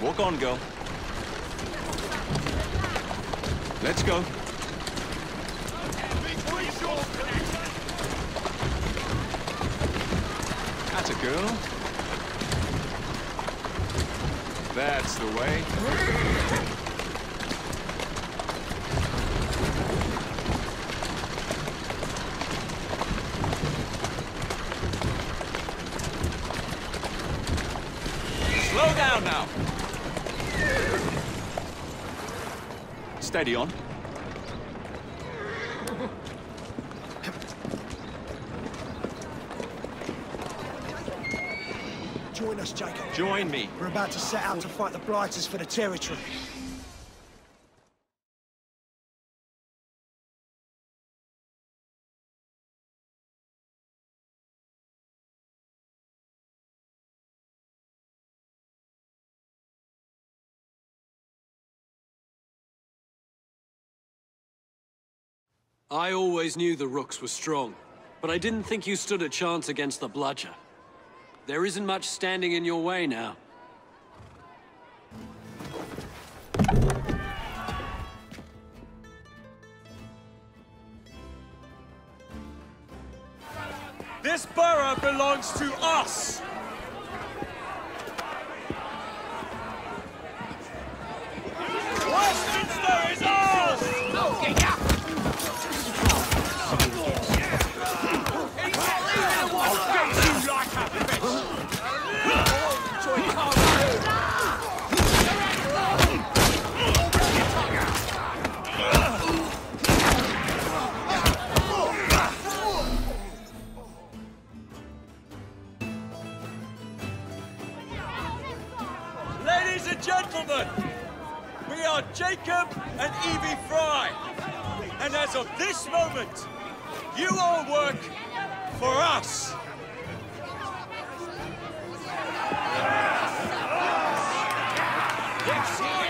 Walk on, girl. Let's go. That's a girl. That's the way. Slow down now. Steady on. Join us, Jacob. Join me. We're about to set out to fight the Blighters for the territory. I always knew the Rooks were strong, but I didn't think you stood a chance against the Bludger. There isn't much standing in your way now. This borough belongs to us! And gentlemen, we are Jacob and Evie Fry. And as of this moment, you all work for us. Yes,